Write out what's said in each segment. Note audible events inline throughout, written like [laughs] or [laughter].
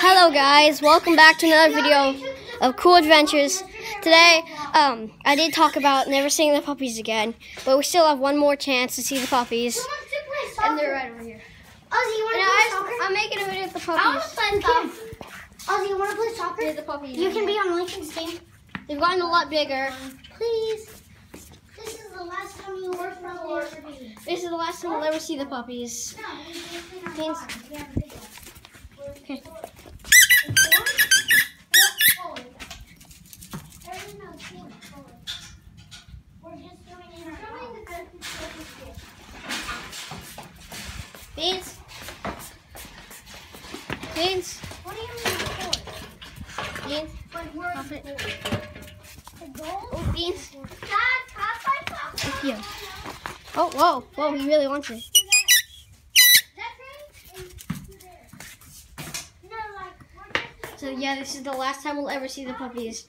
Hello guys, welcome back to another video of Cool Adventures. Today, um, I did talk about never seeing the puppies again, but we still have one more chance to see the puppies. And they're right over here. Ozzy, you want to play soccer? I'm making a video of the I want to puppies. play golf. Ozzy, you want to play soccer? Here's the puppies. You can be on Lincoln's team. They've gotten a lot bigger. Please. This is the last time you work for the This is the last time we'll ever see the puppies. Thanks. Okay. Beans. Beans. What do you mean? Beans. Like we're Pop it. Oh, beans. Dad, pass my soccer. You. Oh, whoa, whoa, he really wants it. So yeah, this is the last time we'll ever see the puppies.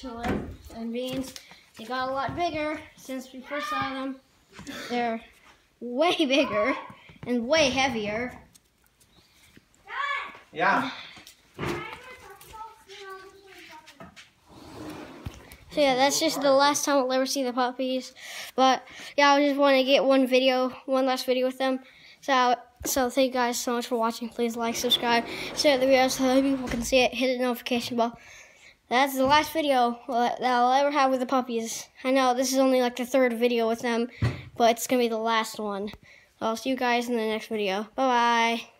Chili and beans. They got a lot bigger since we first saw them. They're way [laughs] bigger and way heavier. Yeah. So yeah, that's just the last time we'll ever see the puppies. But yeah, I just want to get one video, one last video with them. So so thank you guys so much for watching. Please like, subscribe, share the video so other people can see it. Hit the notification bell. That's the last video uh, that I'll ever have with the puppies. I know this is only like the third video with them, but it's gonna be the last one. I'll see you guys in the next video. Bye bye.